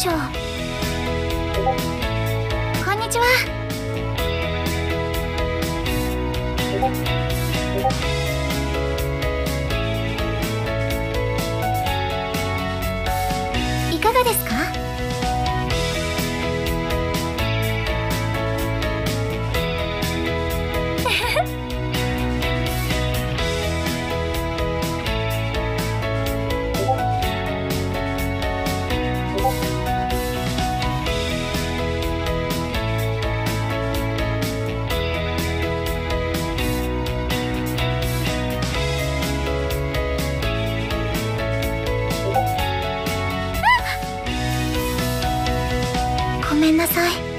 しょう。こんにちは。めんなさい。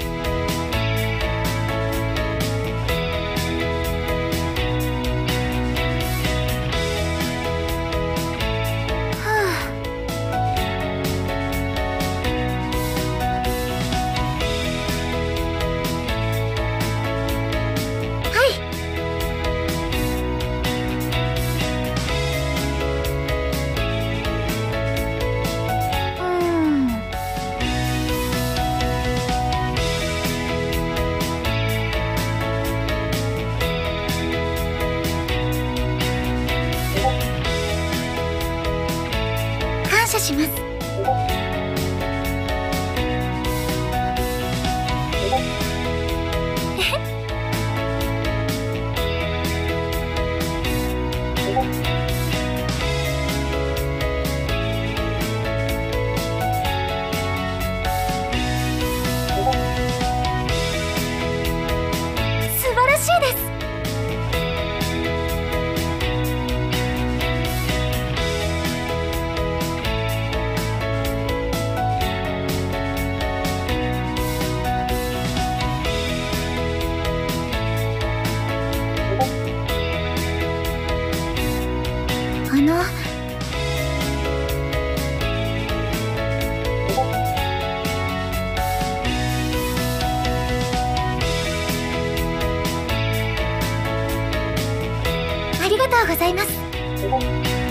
します。素晴らしいです。の。ありがとうございます。